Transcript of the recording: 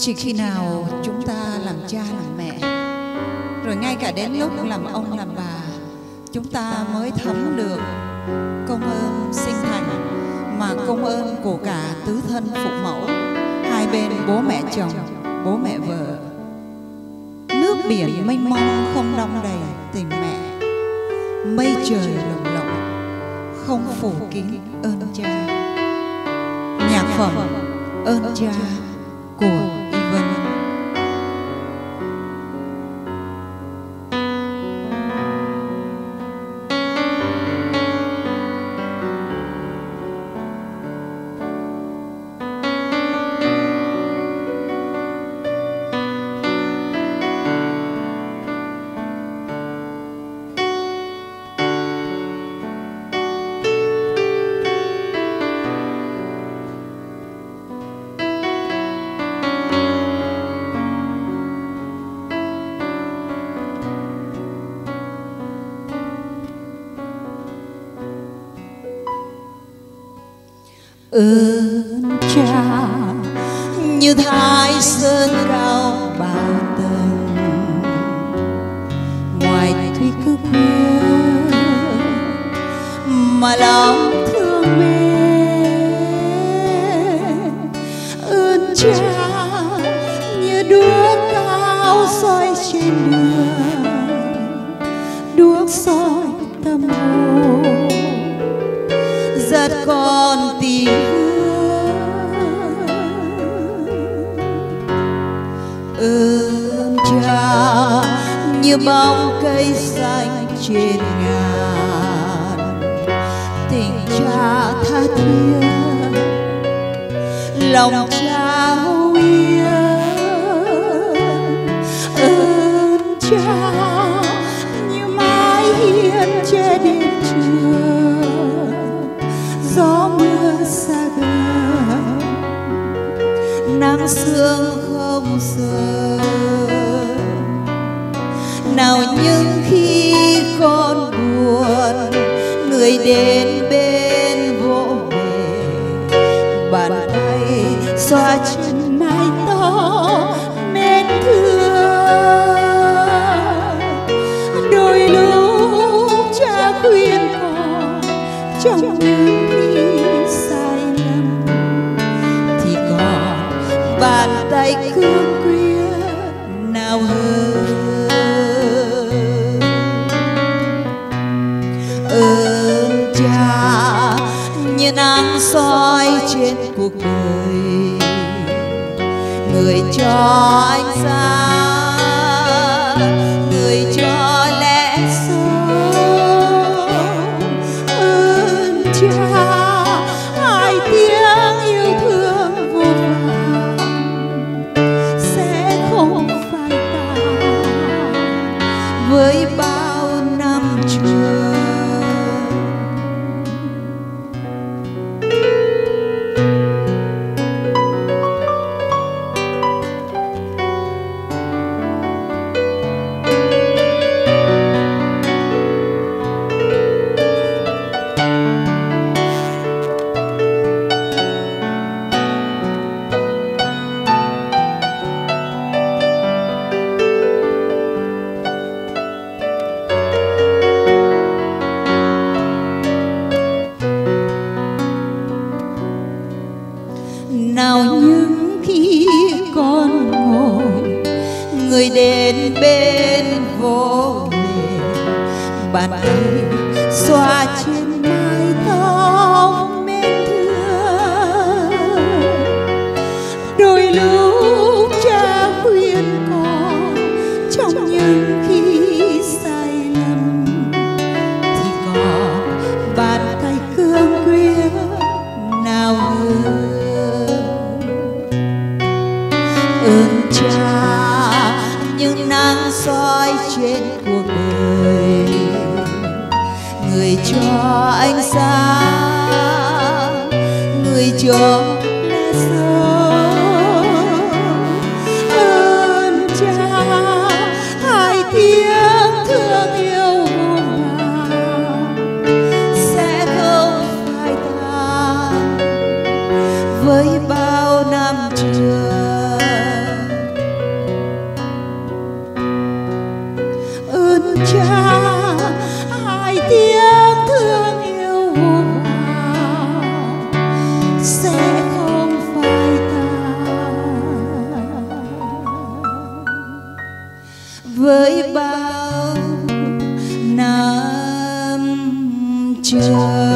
chỉ khi nào chúng ta làm cha làm mẹ, rồi ngay cả đến lúc làm ông làm bà, chúng ta mới thấm được công ơn sinh thành mà công ơn của cả tứ thân phụ mẫu, hai bên bố mẹ chồng, bố mẹ vợ. Nước biển mênh mông không đong đầy tình mẹ, mây trời lồng lộng không phủ kín ơn cha. Nhạc phẩm ơn cha của ơn cha. Như thái sơn cao bao tầng, ngoài thủy cứ khuya mà lòng thương mẹ ơn cha như đuốc cao soi trên đường, đuốc soi tâm hồn. Giật con ơn cha như bóng cây xanh trên ngàn. Tình cha tha thiết lòng cha nào những khi con buồn, người đến bên vỗ về bàn tay xoa chân mái tóc mến thương. Đôi lúc cha khuyên con, trong những khi sai lầm, thì còn bàn tay cương quyết, nào hơn cuộc đời người cho ánh sáng bàn tay xoa trên mái tóc mến thương. Đôi lúc cha khuyên con trong những khi sai lầm, thì còn bàn tay cương quyết nào hơn người cho ánh sáng người cho lẽ sống 结